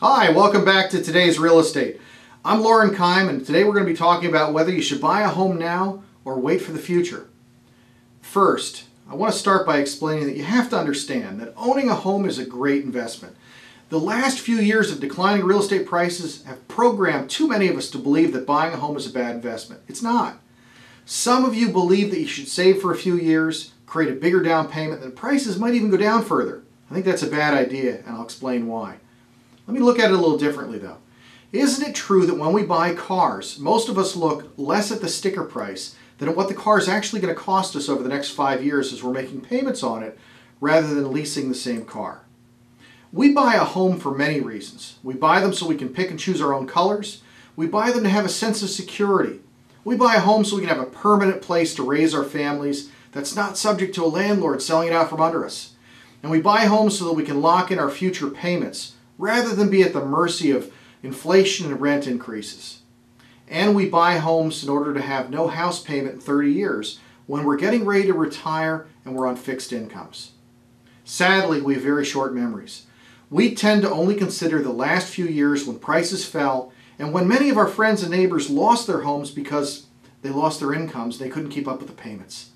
Hi, welcome back to today's real estate. I'm Loren Keim and today we're going to be talking about whether you should buy a home now or wait for the future. First, I want to start by explaining that you have to understand that owning a home is a great investment. The last few years of declining real estate prices have programmed too many of us to believe that buying a home is a bad investment. It's not. Some of you believe that you should save for a few years, create a bigger down payment, and prices might even go down further. I think that's a bad idea, and I'll explain why. Let me look at it a little differently though. Isn't it true that when we buy cars, most of us look less at the sticker price than at what the car is actually going to cost us over the next five years as we're making payments on it rather than leasing the same car? We buy a home for many reasons. We buy them so we can pick and choose our own colors. We buy them to have a sense of security. We buy a home so we can have a permanent place to raise our families that's not subject to a landlord selling it out from under us. And we buy homes so that we can lock in our future payments rather than be at the mercy of inflation and rent increases. And we buy homes in order to have no house payment in 30 years when we're getting ready to retire and we're on fixed incomes. Sadly, we have very short memories. We tend to only consider the last few years when prices fell and when many of our friends and neighbors lost their homes because they lost their incomes, they couldn't keep up with the payments.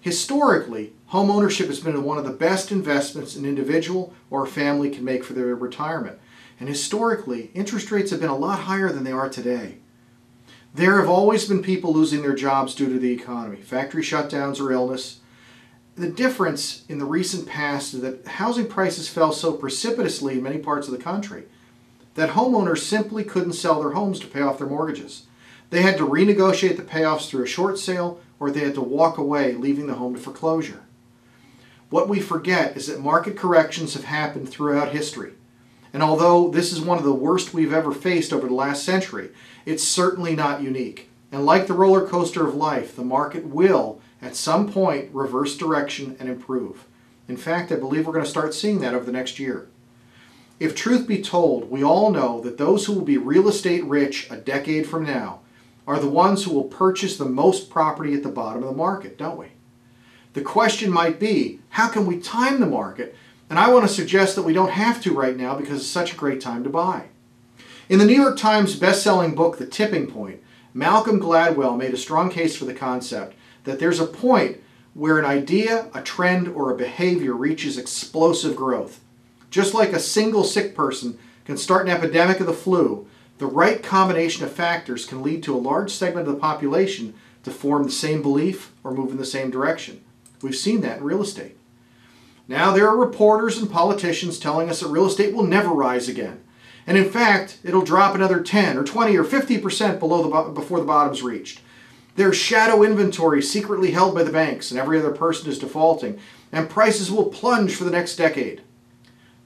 Historically, home ownership has been one of the best investments an individual or a family can make for their retirement. And historically, interest rates have been a lot higher than they are today. There have always been people losing their jobs due to the economy, factory shutdowns or illness. The difference in the recent past is that housing prices fell so precipitously in many parts of the country that homeowners simply couldn't sell their homes to pay off their mortgages. They had to renegotiate the payoffs through a short sale or they had to walk away, leaving the home to foreclosure. What we forget is that market corrections have happened throughout history. And although this is one of the worst we've ever faced over the last century, it's certainly not unique. And like the roller coaster of life, the market will, at some point, reverse direction and improve. In fact, I believe we're going to start seeing that over the next year. If truth be told, we all know that those who will be real estate rich a decade from now are the ones who will purchase the most property at the bottom of the market, don't we? The question might be, how can we time the market and I want to suggest that we don't have to right now because it's such a great time to buy. In the New York Times best-selling book, The Tipping Point, Malcolm Gladwell made a strong case for the concept that there's a point where an idea, a trend, or a behavior reaches explosive growth. Just like a single sick person can start an epidemic of the flu, the right combination of factors can lead to a large segment of the population to form the same belief or move in the same direction. We've seen that in real estate. Now there are reporters and politicians telling us that real estate will never rise again. And in fact, it'll drop another 10 or 20 or 50% below the before the bottom's reached. There's shadow inventory secretly held by the banks and every other person is defaulting, and prices will plunge for the next decade.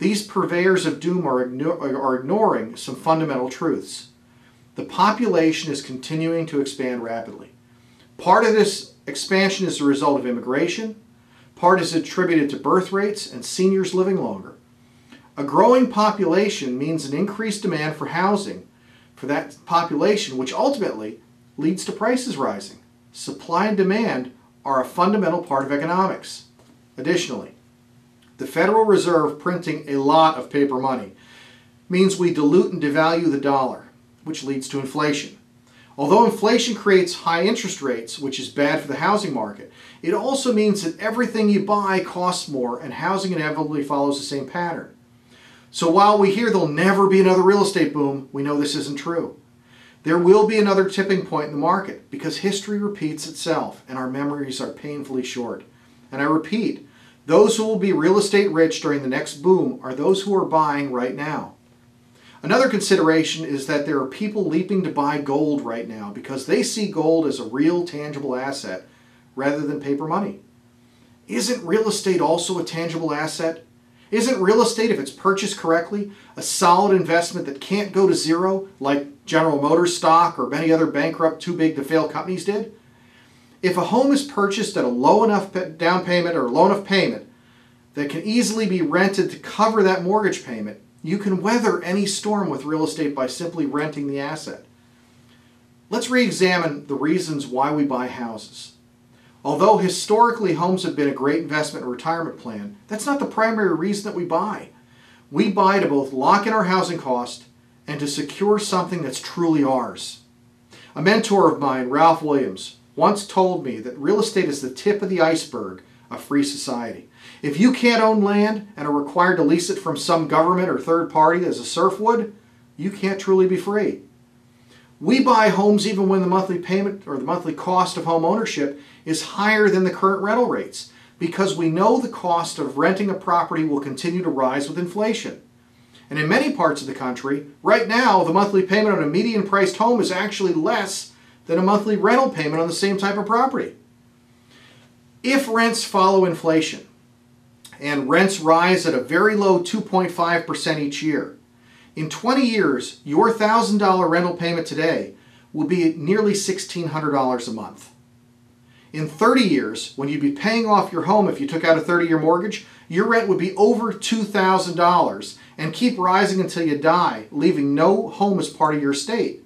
These purveyors of doom are, are ignoring some fundamental truths. The population is continuing to expand rapidly. Part of this expansion is the result of immigration, Part is attributed to birth rates and seniors living longer. A growing population means an increased demand for housing for that population, which ultimately leads to prices rising. Supply and demand are a fundamental part of economics. Additionally, the Federal Reserve printing a lot of paper money means we dilute and devalue the dollar, which leads to inflation. Although inflation creates high interest rates, which is bad for the housing market, it also means that everything you buy costs more and housing inevitably follows the same pattern. So while we hear there'll never be another real estate boom, we know this isn't true. There will be another tipping point in the market because history repeats itself and our memories are painfully short. And I repeat, those who will be real estate rich during the next boom are those who are buying right now. Another consideration is that there are people leaping to buy gold right now because they see gold as a real tangible asset rather than paper money. Isn't real estate also a tangible asset? Isn't real estate, if it's purchased correctly, a solid investment that can't go to zero like General Motors stock or many other bankrupt, too big to fail companies did? If a home is purchased at a low enough down payment or low enough payment that can easily be rented to cover that mortgage payment, you can weather any storm with real estate by simply renting the asset. Let's re-examine the reasons why we buy houses. Although historically homes have been a great investment and retirement plan, that's not the primary reason that we buy. We buy to both lock in our housing cost and to secure something that's truly ours. A mentor of mine, Ralph Williams, once told me that real estate is the tip of the iceberg of free society. If you can't own land and are required to lease it from some government or third party as a serf would, you can't truly be free. We buy homes even when the monthly payment or the monthly cost of home ownership is higher than the current rental rates because we know the cost of renting a property will continue to rise with inflation. And in many parts of the country, right now, the monthly payment on a median priced home is actually less than a monthly rental payment on the same type of property. If rents follow inflation and rents rise at a very low 2.5% each year, in 20 years, your $1,000 rental payment today will be nearly $1,600 a month. In 30 years, when you'd be paying off your home if you took out a 30 year mortgage, your rent would be over $2,000 and keep rising until you die, leaving no home as part of your estate.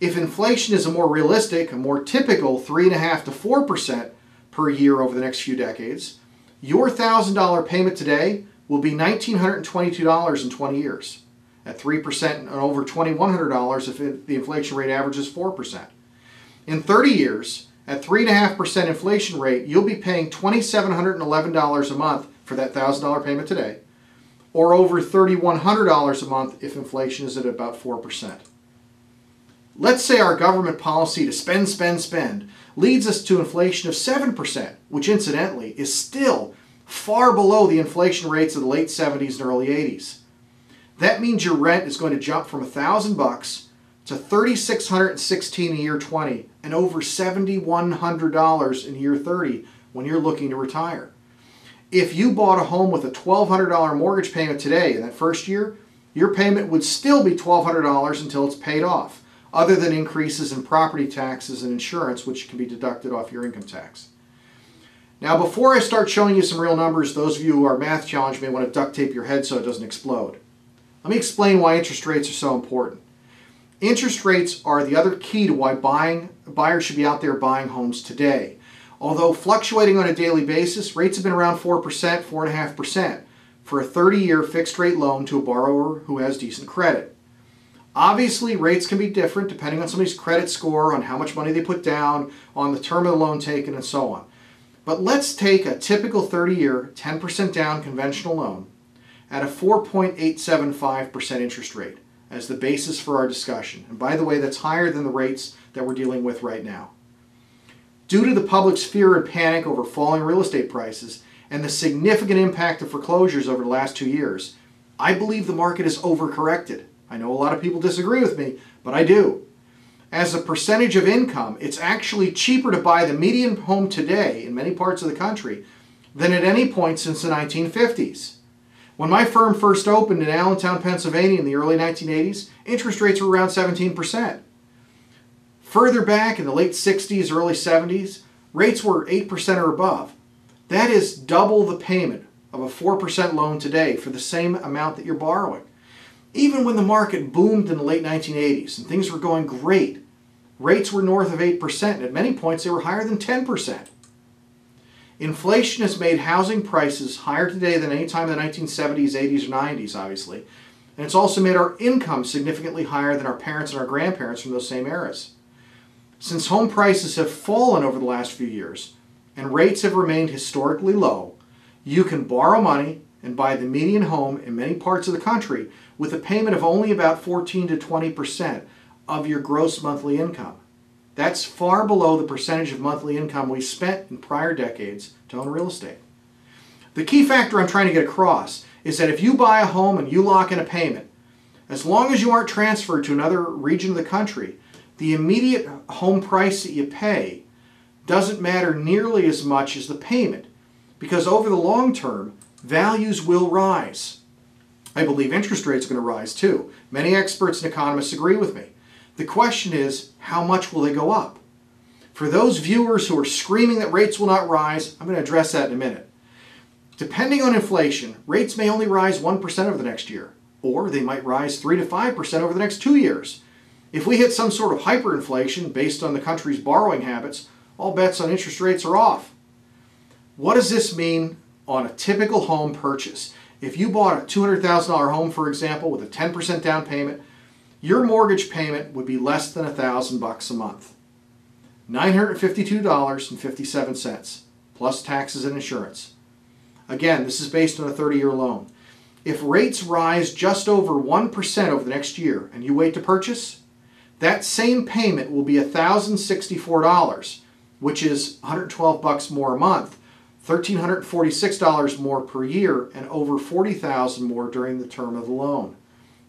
If inflation is a more realistic, a more typical 3.5 to 4% per year over the next few decades, your $1,000 payment today will be $1,922 in 20 years, at 3% and over $2,100 if it, the inflation rate averages 4%. In 30 years, at 3.5% inflation rate, you'll be paying $2,711 a month for that $1,000 payment today, or over $3,100 a month if inflation is at about 4%. Let's say our government policy to spend, spend, spend leads us to inflation of 7%, which incidentally is still far below the inflation rates of the late 70s and early 80s. That means your rent is going to jump from 1000 bucks to 3616 a year 20 and over $7100 in year 30 when you're looking to retire. If you bought a home with a $1200 mortgage payment today in that first year, your payment would still be $1200 until it's paid off other than increases in property taxes and insurance, which can be deducted off your income tax. Now, before I start showing you some real numbers, those of you who are math challenged may want to duct tape your head so it doesn't explode. Let me explain why interest rates are so important. Interest rates are the other key to why buying buyers should be out there buying homes today. Although fluctuating on a daily basis, rates have been around 4%, 4.5% for a 30 year fixed rate loan to a borrower who has decent credit. Obviously, rates can be different depending on somebody's credit score, on how much money they put down, on the term of the loan taken, and so on. But let's take a typical 30 year, 10% down conventional loan at a 4.875% interest rate as the basis for our discussion. And by the way, that's higher than the rates that we're dealing with right now. Due to the public's fear and panic over falling real estate prices and the significant impact of foreclosures over the last two years, I believe the market is overcorrected. I know a lot of people disagree with me, but I do. As a percentage of income, it's actually cheaper to buy the median home today in many parts of the country than at any point since the 1950s. When my firm first opened in Allentown, Pennsylvania in the early 1980s, interest rates were around 17%. Further back in the late 60s, early 70s, rates were 8% or above. That is double the payment of a 4% loan today for the same amount that you're borrowing. Even when the market boomed in the late 1980s and things were going great, rates were north of 8%, and at many points they were higher than 10%. Inflation has made housing prices higher today than any time in the 1970s, 80s, or 90s, obviously. And it's also made our income significantly higher than our parents and our grandparents from those same eras. Since home prices have fallen over the last few years and rates have remained historically low, you can borrow money and buy the median home in many parts of the country with a payment of only about 14 to 20% of your gross monthly income. That's far below the percentage of monthly income we spent in prior decades to own real estate. The key factor I'm trying to get across is that if you buy a home and you lock in a payment, as long as you aren't transferred to another region of the country, the immediate home price that you pay doesn't matter nearly as much as the payment because over the long term, values will rise. I believe interest rates are going to rise too. Many experts and economists agree with me. The question is, how much will they go up? For those viewers who are screaming that rates will not rise, I'm going to address that in a minute. Depending on inflation, rates may only rise 1% over the next year, or they might rise 3 to 5% over the next two years. If we hit some sort of hyperinflation based on the country's borrowing habits, all bets on interest rates are off. What does this mean on a typical home purchase? If you bought a $200,000 home, for example, with a 10% down payment, your mortgage payment would be less than a thousand bucks a month. $952.57 plus taxes and insurance. Again, this is based on a 30-year loan. If rates rise just over 1% over the next year and you wait to purchase, that same payment will be $1,064, which is 112 bucks more a month, $1,346 more per year, and over $40,000 more during the term of the loan.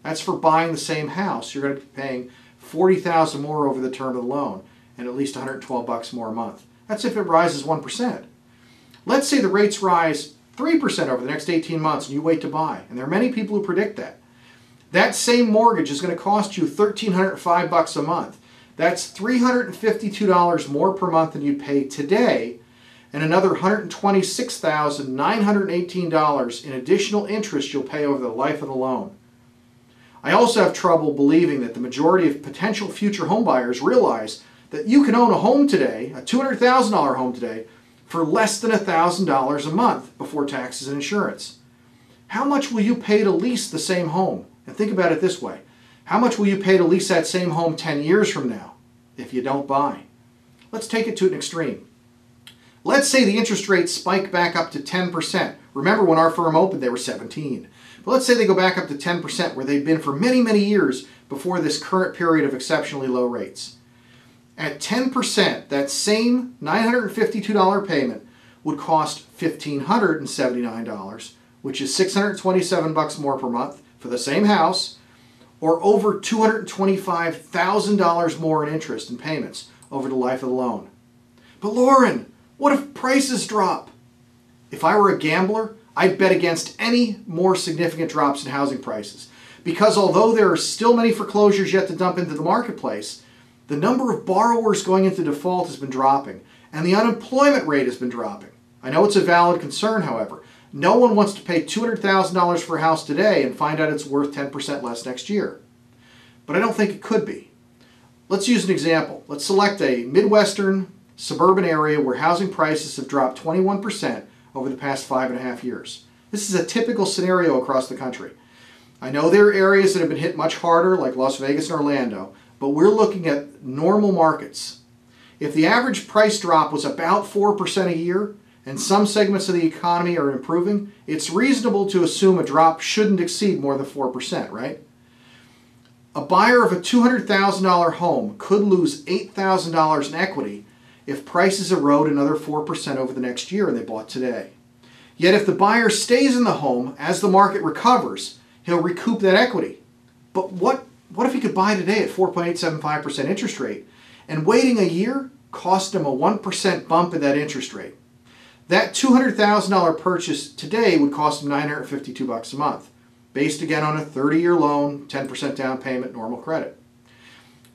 That's for buying the same house. You're going to be paying $40,000 more over the term of the loan and at least 112 bucks more a month. That's if it rises 1%. Let's say the rates rise 3% over the next 18 months and you wait to buy. And there are many people who predict that. That same mortgage is going to cost you 1305 bucks a month. That's $352 more per month than you'd pay today and another $126,918 in additional interest you'll pay over the life of the loan. I also have trouble believing that the majority of potential future homebuyers realize that you can own a home today, a $200,000 home today, for less than $1,000 a month before taxes and insurance. How much will you pay to lease the same home? And think about it this way. How much will you pay to lease that same home 10 years from now if you don't buy? Let's take it to an extreme. Let's say the interest rates spike back up to 10%. Remember when our firm opened they were 17. But let's say they go back up to 10% where they've been for many, many years before this current period of exceptionally low rates. At 10%, that same $952 payment would cost $1,579, which is 627 bucks more per month for the same house, or over $225,000 more in interest and payments over the life of the loan. But Loren, what if prices drop? If I were a gambler, I'd bet against any more significant drops in housing prices. Because although there are still many foreclosures yet to dump into the marketplace, the number of borrowers going into default has been dropping, and the unemployment rate has been dropping. I know it's a valid concern, however. No one wants to pay $200,000 for a house today and find out it's worth 10% less next year. But I don't think it could be. Let's use an example. Let's select a Midwestern suburban area where housing prices have dropped 21% over the past five and a half years. This is a typical scenario across the country. I know there are areas that have been hit much harder, like Las Vegas and Orlando, but we're looking at normal markets. If the average price drop was about 4% a year, and some segments of the economy are improving, it's reasonable to assume a drop shouldn't exceed more than 4%, right? A buyer of a $200,000 home could lose $8,000 in equity if prices erode another 4% over the next year and they bought today. Yet if the buyer stays in the home as the market recovers, he'll recoup that equity. But what what if he could buy today at 4.875% interest rate and waiting a year cost him a 1% bump in that interest rate? That $200,000 purchase today would cost him 952 bucks a month, based again on a 30-year loan, 10% down payment, normal credit.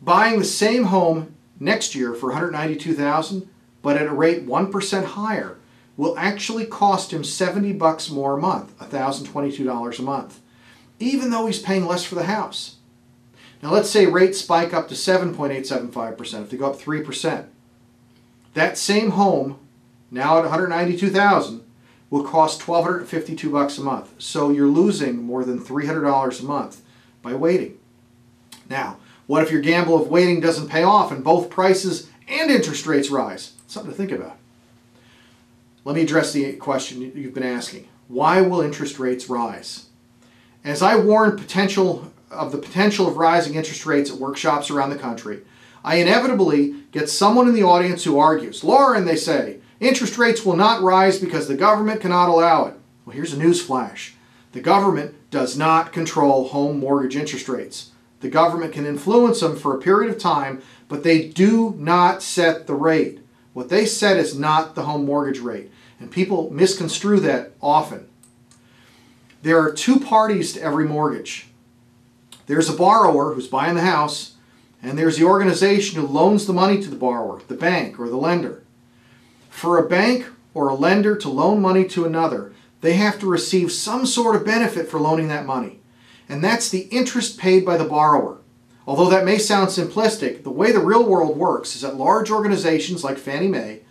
Buying the same home next year for 192,000, but at a rate 1% higher, will actually cost him 70 bucks more a month, $1,022 a month, even though he's paying less for the house. Now let's say rates spike up to 7.875%, if they go up 3%. That same home, now at 192,000, will cost 1252 bucks a month. So you're losing more than $300 a month by waiting. Now, what if your gamble of waiting doesn't pay off and both prices and interest rates rise? Something to think about. Let me address the question you've been asking. Why will interest rates rise? As I warn potential of the potential of rising interest rates at workshops around the country, I inevitably get someone in the audience who argues, Loren, they say, interest rates will not rise because the government cannot allow it. Well, here's a news flash. The government does not control home mortgage interest rates. The government can influence them for a period of time, but they do not set the rate. What they set is not the home mortgage rate, and people misconstrue that often. There are two parties to every mortgage. There's a borrower who's buying the house, and there's the organization who loans the money to the borrower, the bank or the lender. For a bank or a lender to loan money to another, they have to receive some sort of benefit for loaning that money. And that's the interest paid by the borrower. Although that may sound simplistic, the way the real world works is that large organizations like Fannie Mae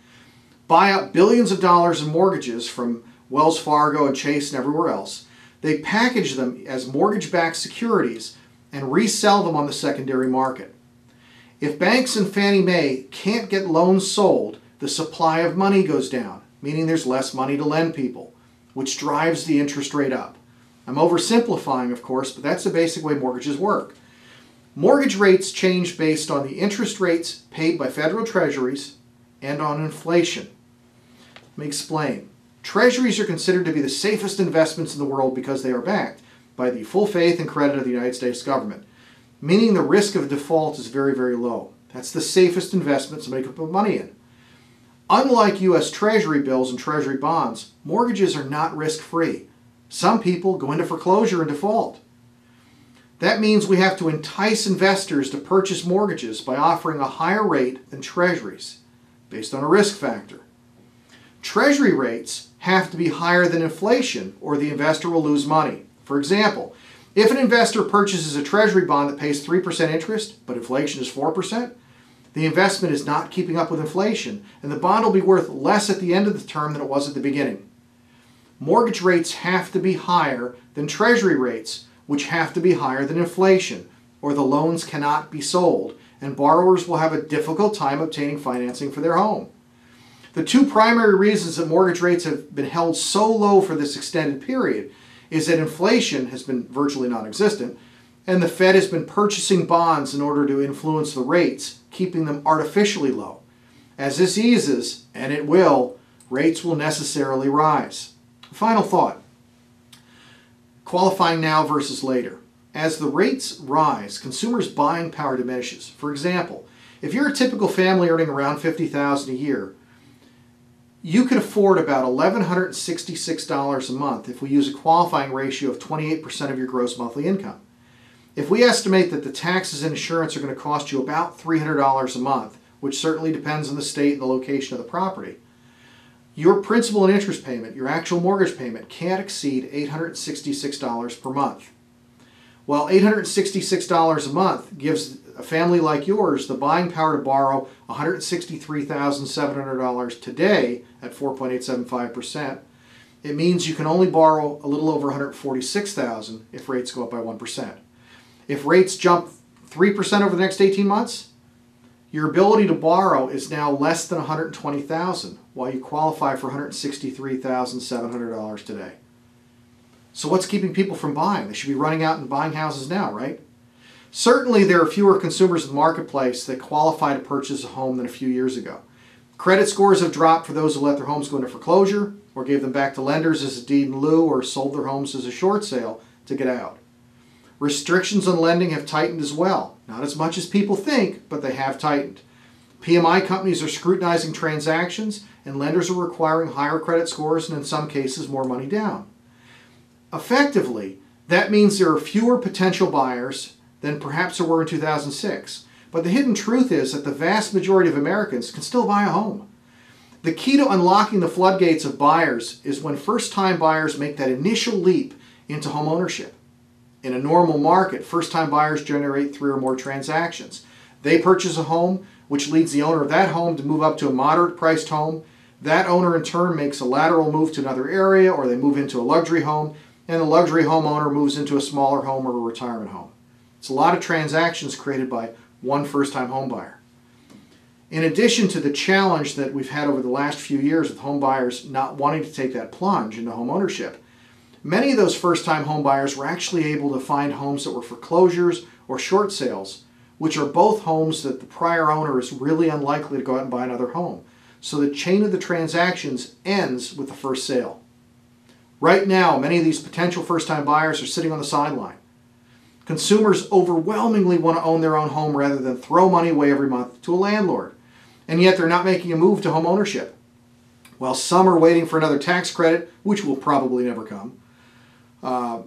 buy up billions of dollars in mortgages from Wells Fargo and Chase and everywhere else They package them as mortgage backed securities and resell them on the secondary market. If banks and Fannie Mae can't get loans sold, the supply of money goes down, meaning there's less money to lend people, which drives the interest rate up. I'm oversimplifying, of course, but that's the basic way mortgages work. Mortgage rates change based on the interest rates paid by federal treasuries and on inflation. Let me explain. Treasuries are considered to be the safest investments in the world because they are backed by the full faith and credit of the United States government, meaning the risk of default is very, very low. That's the safest investment somebody could put money in. Unlike U.S. Treasury bills and Treasury bonds, mortgages are not risk free. Some people go into foreclosure and default. That means we have to entice investors to purchase mortgages by offering a higher rate than treasuries, based on a risk factor. Treasury rates have to be higher than inflation or the investor will lose money. For example, if an investor purchases a treasury bond that pays 3% interest, but inflation is 4%, the investment is not keeping up with inflation, and the bond will be worth less at the end of the term than it was at the beginning. Mortgage rates have to be higher than treasury rates which have to be higher than inflation, or the loans cannot be sold, and borrowers will have a difficult time obtaining financing for their home. The two primary reasons that mortgage rates have been held so low for this extended period is that inflation has been virtually non existent, and the Fed has been purchasing bonds in order to influence the rates, keeping them artificially low. As this eases, and it will, rates will necessarily rise. Final thought qualifying now versus later. As the rates rise, consumers' buying power diminishes. For example, if you're a typical family earning around $50,000 a year, you can afford about $1,166 a month if we use a qualifying ratio of 28% of your gross monthly income. If we estimate that the taxes and insurance are going to cost you about $300 a month, which certainly depends on the state and the location of the property, your principal and interest payment, your actual mortgage payment, can't exceed $866 per month. While $866 a month gives a family like yours the buying power to borrow $163,700 today at 4.875%, it means you can only borrow a little over 146,000 if rates go up by 1%. If rates jump 3% over the next 18 months, your ability to borrow is now less than 120,000 while you qualify for $163,700 today. So what's keeping people from buying? They should be running out and buying houses now, right? Certainly there are fewer consumers in the marketplace that qualify to purchase a home than a few years ago. Credit scores have dropped for those who let their homes go into foreclosure or gave them back to lenders as a deed in lieu or sold their homes as a short sale to get out. Restrictions on lending have tightened as well. Not as much as people think, but they have tightened. PMI companies are scrutinizing transactions, and lenders are requiring higher credit scores and, in some cases, more money down. Effectively, that means there are fewer potential buyers than perhaps there were in 2006. But the hidden truth is that the vast majority of Americans can still buy a home. The key to unlocking the floodgates of buyers is when first time buyers make that initial leap into home ownership. In a normal market, first time buyers generate three or more transactions. They purchase a home, which leads the owner of that home to move up to a moderate priced home. That owner in turn makes a lateral move to another area or they move into a luxury home, and the luxury homeowner moves into a smaller home or a retirement home. It's a lot of transactions created by one first time home buyer. In addition to the challenge that we've had over the last few years with home buyers not wanting to take that plunge into home ownership, Many of those first time home buyers were actually able to find homes that were foreclosures or short sales, which are both homes that the prior owner is really unlikely to go out and buy another home. So the chain of the transactions ends with the first sale. Right now, many of these potential first time buyers are sitting on the sideline. Consumers overwhelmingly want to own their own home rather than throw money away every month to a landlord. And yet they're not making a move to home ownership. While some are waiting for another tax credit, which will probably never come, uh,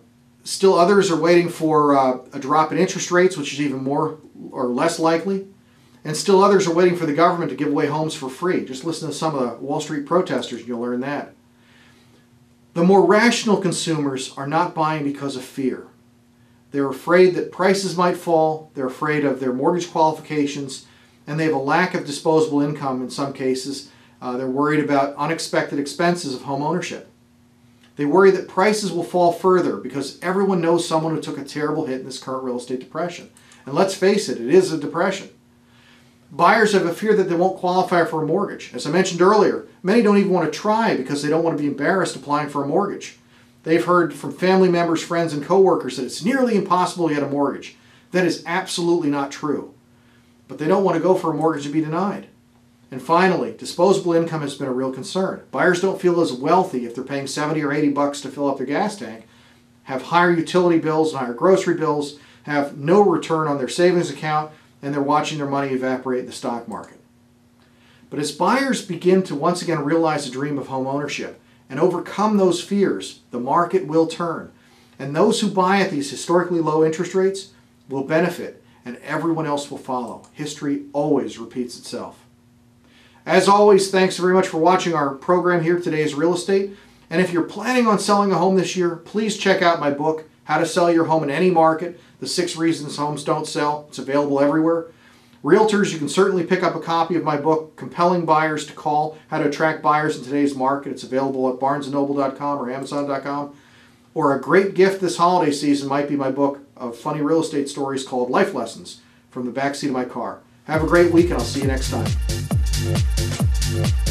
still others are waiting for uh, a drop in interest rates, which is even more or less likely. And still others are waiting for the government to give away homes for free. Just listen to some of the Wall Street protesters and you'll learn that. The more rational consumers are not buying because of fear. They're afraid that prices might fall, they're afraid of their mortgage qualifications, and they have a lack of disposable income in some cases. Uh, they're worried about unexpected expenses of home ownership. They worry that prices will fall further because everyone knows someone who took a terrible hit in this current real estate depression. And let's face it, it is a depression. Buyers have a fear that they won't qualify for a mortgage. As I mentioned earlier, many don't even want to try because they don't want to be embarrassed applying for a mortgage. They've heard from family members, friends, and coworkers that it's nearly impossible to get a mortgage. That is absolutely not true. But they don't want to go for a mortgage to be denied. And finally, disposable income has been a real concern. Buyers don't feel as wealthy if they're paying 70 or 80 bucks to fill up their gas tank, have higher utility bills and higher grocery bills, have no return on their savings account, and they're watching their money evaporate in the stock market. But as buyers begin to once again realize the dream of home ownership and overcome those fears, the market will turn. And those who buy at these historically low interest rates will benefit, and everyone else will follow. History always repeats itself. As always, thanks very much for watching our program here, Today's Real Estate. And if you're planning on selling a home this year, please check out my book, How to Sell Your Home in Any Market, The Six Reasons Homes Don't Sell. It's available everywhere. Realtors, you can certainly pick up a copy of my book, Compelling Buyers to Call, How to Attract Buyers in Today's Market. It's available at barnesandnoble.com or amazon.com. Or a great gift this holiday season might be my book of funny real estate stories called Life Lessons from the backseat of my car. Have a great week and I'll see you next time. Yeah.